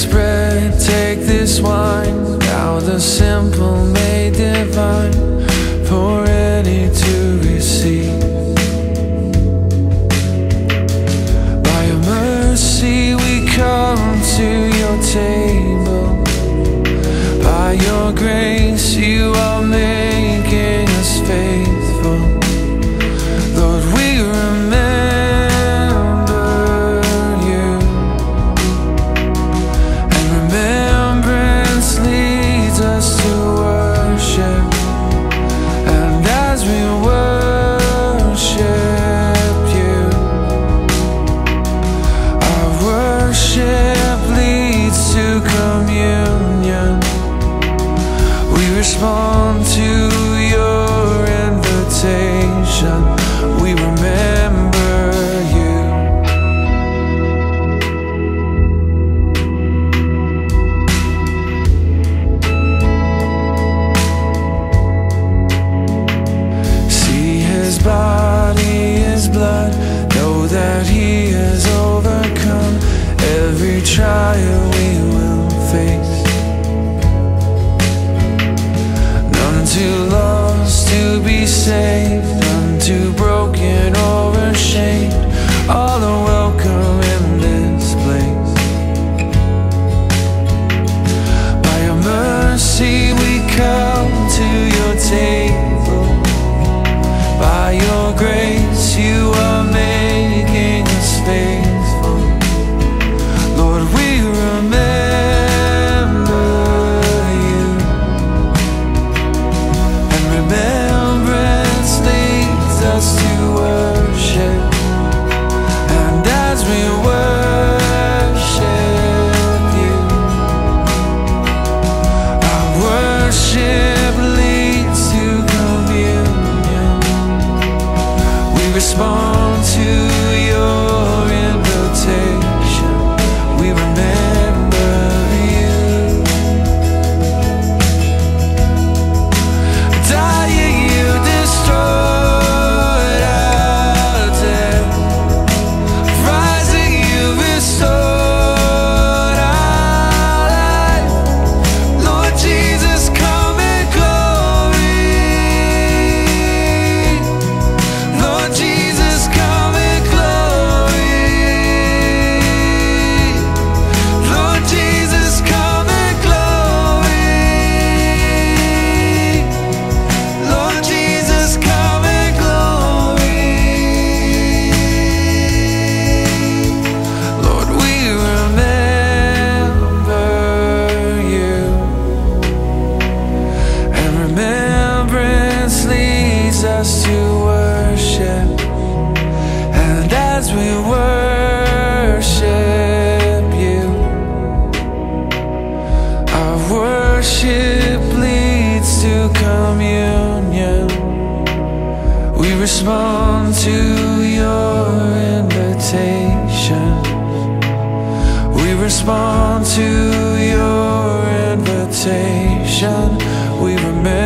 this bread, take this wine, now the simple made divine, for any to receive. By your mercy we come to your table. transforms safe than to break. respond to your invitation. We respond to your invitation. We remember.